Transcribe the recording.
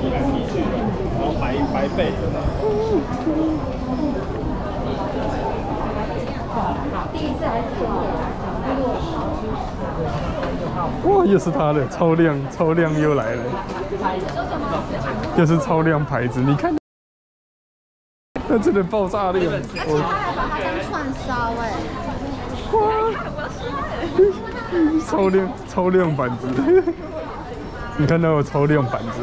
皮来里去，然后白白背。哇，又是他的，超亮，超亮又来了，又是超亮牌子，你看，那真的爆炸力，而且他还把它当串烧哎，哇，超亮超亮板子，你看到我超亮板子。